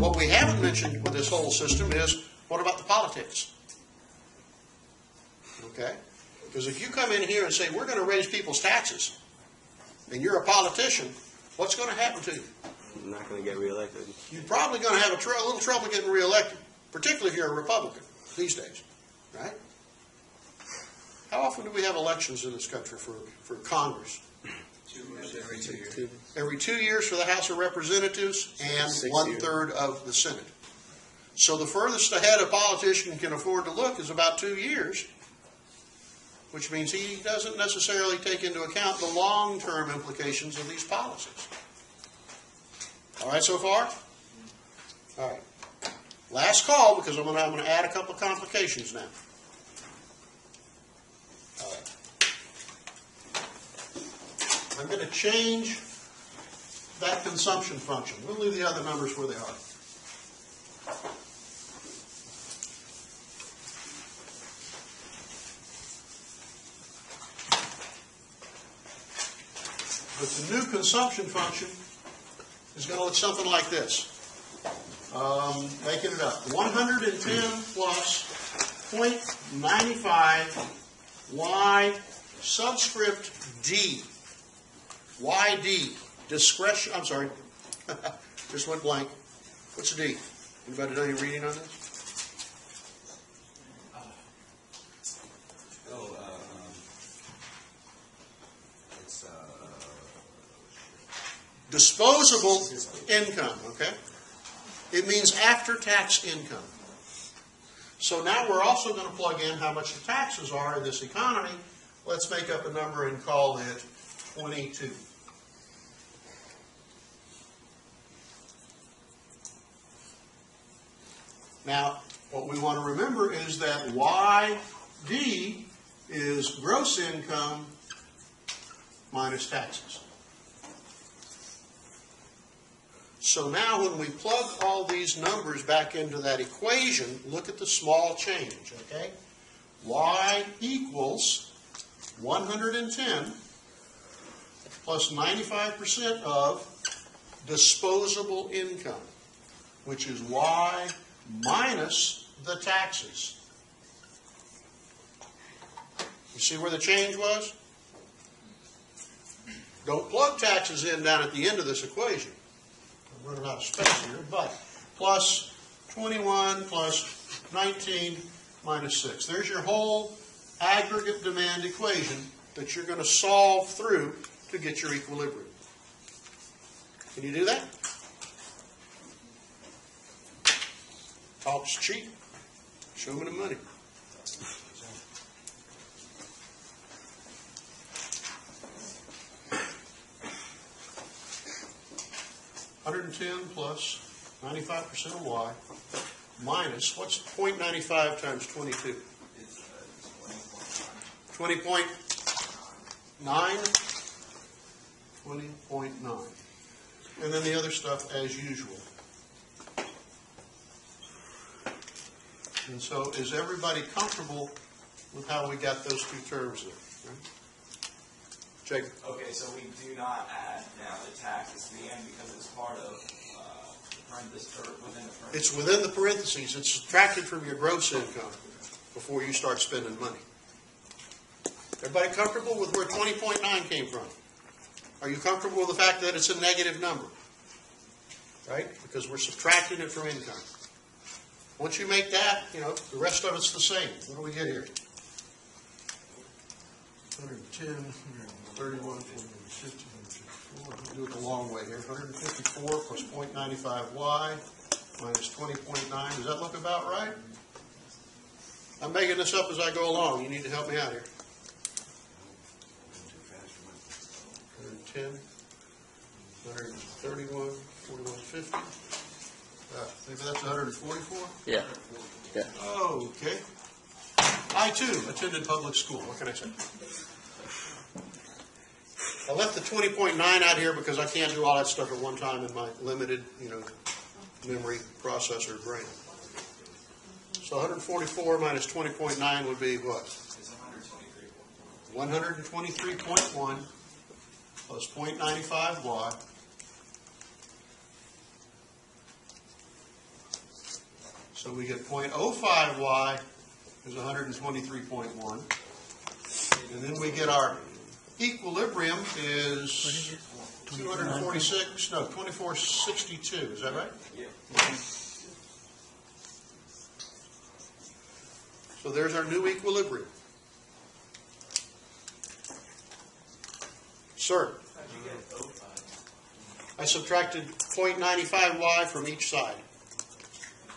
what we haven't mentioned with this whole system is, what about the politics? Okay? Because if you come in here and say, we're gonna raise people's taxes, and you're a politician, what's gonna happen to you? I'm not going to get reelected. You're probably gonna have a tr- a little trouble getting reelected, particularly if you're a Republican these days, right? How often do we have elections in this country for, for Congress? Every two years. Every two years for the House of Representatives and Six one-third of the Senate. So the furthest ahead a politician can afford to look is about two years, which means he doesn't necessarily take into account the long-term implications of these policies. All right so far? All right. Last call, because I'm gonna, I'm gonna add a couple of complications now. All right. I'm going to change that consumption function. We'll leave the other numbers where they are. But the new consumption function is going to look something like this. Um, making it up. 110 plus 0.95 y subscript d. YD, discretion, I'm sorry, just went blank. What's the D? Anybody do any reading on this? Oh, uh, um, it's, uh, Disposable income, okay? It means after-tax income. So now we're also going to plug in how much the taxes are in this economy. Let's make up a number and call it 22. Now, what we want to remember is that YD is gross income minus taxes. So now when we plug all these numbers back into that equation, look at the small change, okay? Y equals 110 plus 95% of disposable income, which is Y minus the taxes. You see where the change was? Don't plug taxes in down at the end of this equation. I'm running out of space here, but plus 21 plus 19 minus 6. There's your whole aggregate demand equation that you're going to solve through to get your equilibrium. Can you do that? Talk's cheap. Show me the money. Hundred and ten plus ninety-five percent of Y minus, what's point ninety-five times twenty-two? Twenty point nine? Twenty point nine. And then the other stuff as usual. And so is everybody comfortable with how we got those two terms there? right? Jacob? Okay, so we do not add now the taxes to the end because it's part of, uh, the parenthesis, or within the parenthesis. It's within the parentheses, it's subtracted from your gross income before you start spending money. Everybody comfortable with where twenty point nine came from? Are you comfortable with the fact that it's a negative number? Right? Because we're subtracting it from income. Once you make that, you know, the rest of it's the same. What do we get here? 110, 31, 150, 154. We'll do it the long way here. 154 plus .95y minus 20.9. Does that look about right? I'm making this up as I go along. You need to help me out here. 110, 131, 4150. Uh, maybe that's 144? Yeah. Yeah. Okay. I too attended public school. What can I say? I left the 20.9 out here because I can't do all that stuff at one time in my limited, you know, memory processor brain. So 144 minus 20.9 would be what? It's hundred twenty-three point 123.1 plus .95y So we get 0.05y is hundred and twenty-three point one. And then we get our equilibrium is two hundred and forty-six, no, twenty-four sixty-two, is that right? Yeah. So there's our new equilibrium. Sir, How'd you get five? I subtracted 0.95y from each side.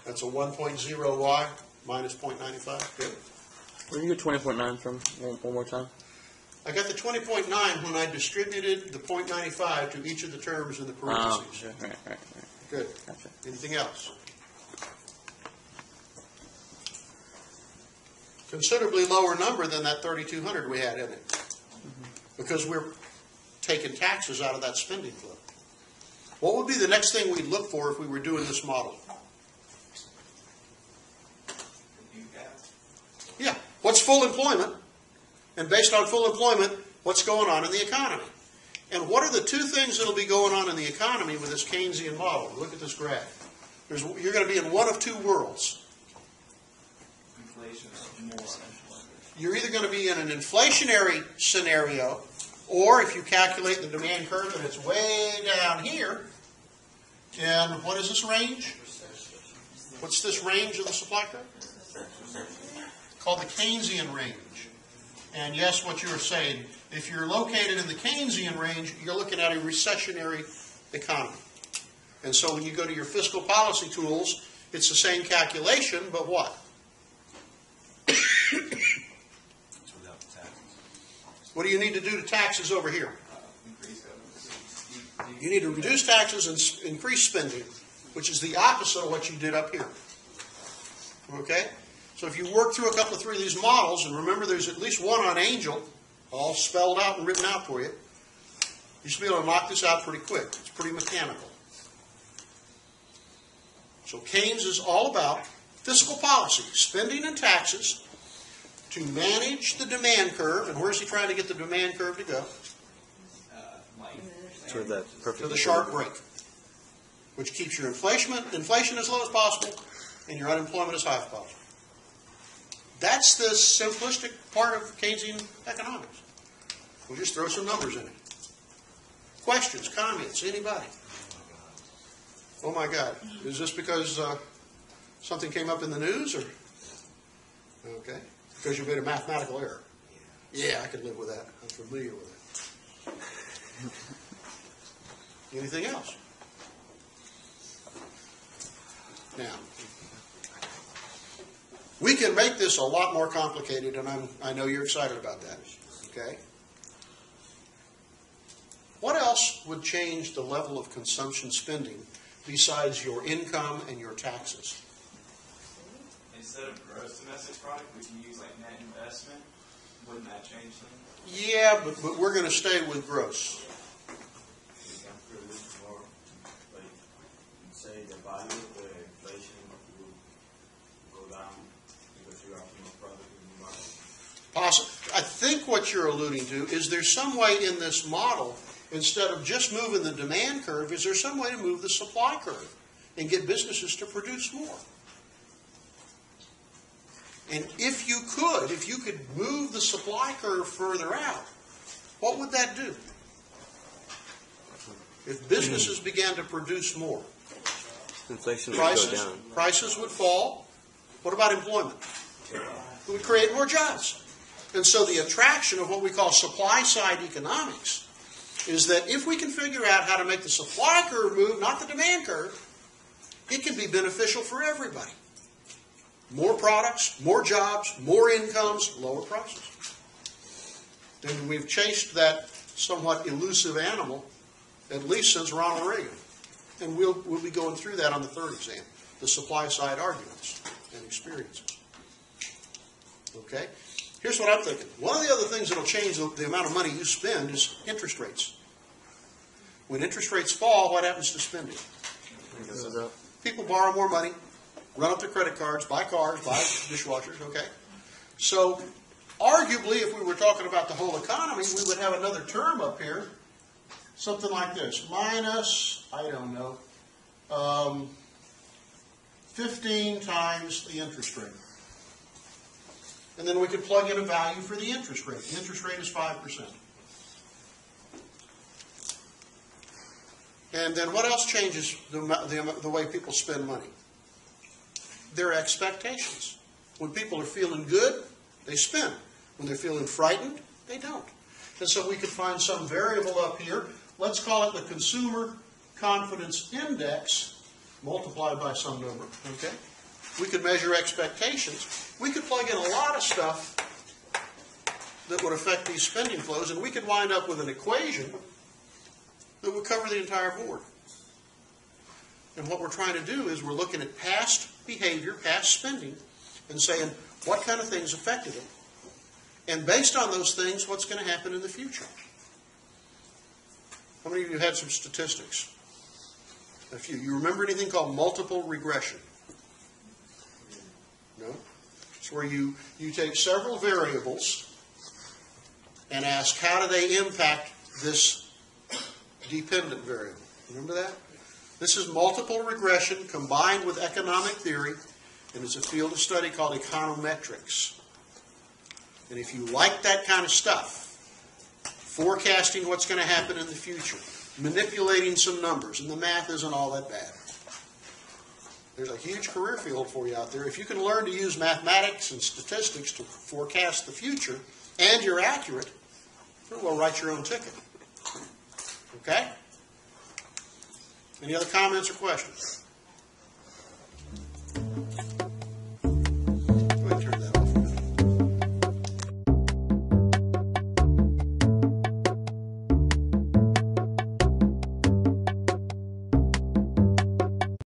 That's a 1.0y minus 0.95. Good. Where did you get twenty point nine from? One, one more time. I got the 20.9 when I distributed the 0.95 to each of the terms in the Oh, parentheses. sure. Right, right, right. Good. Gotcha. Anything else? Considerably lower number than that 3,200 we had in it. Mm-hmm. Because we're taking taxes out of that spending flow. What would be the next thing we'd look for if we were doing this model? The new gas. Yeah, what's full employment? And based on full employment, what's going on in the economy? And what are the two things that'll be going on in the economy with this Keynesian model? Look at this graph. There's, you're going to be in one of two worlds. Inflation is more unemployment. You're either going to be in an inflationary scenario, or if you calculate the demand curve and it's way down here, and what is this range? What's this range of the supply curve? Called the Keynesian range. And yes, what you're saying, if you're located in the Keynesian range, you're looking at a recessionary economy. And so when you go to your fiscal policy tools, it's the same calculation, but what? Without the taxes. What do you need to do to taxes over here? Uh. You need to reduce taxes and increase spending, which is the opposite of what you did up here. Okay? So if you work through a couple of three of these models, and remember there's at least one on Angel, all spelled out and written out for you, you should be able to knock this out pretty quick. It's pretty mechanical. So Keynes is all about fiscal policy, spending and taxes to manage the demand curve. And where's he trying to get the demand curve to go? Uh, like. Toward that perfect. to the sharp break, which keeps your inflation, inflation as low as possible and your unemployment as high as possible. That's the simplistic part of Keynesian economics. We'll just throw some numbers in it. Questions, comments, anybody? Oh my God, is this because uh, something came up in the news or? Okay, because you made a mathematical error. Yeah, I could live with that. I'm familiar with it. Anything else? Now, we can make this a lot more complicated, and I'm, I know you're excited about that, okay? What else would change the level of consumption spending besides your income and your taxes? Instead of gross domestic product, we can use like net investment. Wouldn't that change things? Yeah, but, but we're gonna stay with gross. You can produce more, like, say the value of the inflation will go down because you have more product in the market. Possi I think what you're alluding to is there's some way in this model, instead of just moving the demand curve, is there some way to move the supply curve and get businesses to produce more? And if you could, if you could move the supply curve further out, what would that do? If businesses began to produce more, Inflation would go prices, down. prices would fall. What about employment? It would create more jobs. And so the attraction of what we call supply side economics is that if we can figure out how to make the supply curve move, not the demand curve, it can be beneficial for everybody. More products, more jobs, more incomes, lower prices. And we've chased that somewhat elusive animal at least since Ronald Reagan. And we'll, we'll be going through that on the third exam, the supply side arguments and experiences. Okay? Here's what I'm thinking. One of the other things that'll change the, the amount of money you spend is interest rates. When interest rates fall, what happens to spending? People borrow more money, run up their credit cards, buy cars, buy dishwashers, okay? So, arguably, if we were talking about the whole economy, we would have another term up here, something like this, minus, I don't know, um, 15 times the interest rate. And then we could plug in a value for the interest rate. The interest rate is 5%. And then what else changes the, the, the way people spend money? Their expectations. When people are feeling good, they spend. When they're feeling frightened, they don't. And so we could find some variable up here. Let's call it the Consumer Confidence Index multiplied by some number. Okay? We could measure expectations. We could plug in a lot of stuff that would affect these spending flows, and we could wind up with an equation that would cover the entire board. And what we're trying to do is we're looking at past behavior, past spending, and saying what kind of things affected it. And based on those things, what's going to happen in the future? How many of you had some statistics? A few. You remember anything called multiple regression? It's where you, you take several variables and ask how do they impact this dependent variable. Remember that? This is multiple regression combined with economic theory, and it's a field of study called econometrics. And if you like that kind of stuff, forecasting what's going to happen in the future, manipulating some numbers, and the math isn't all that bad. There's a huge career field for you out there. If you can learn to use mathematics and statistics to forecast the future, and you're accurate, well, write your own ticket. Okay? Any other comments or questions?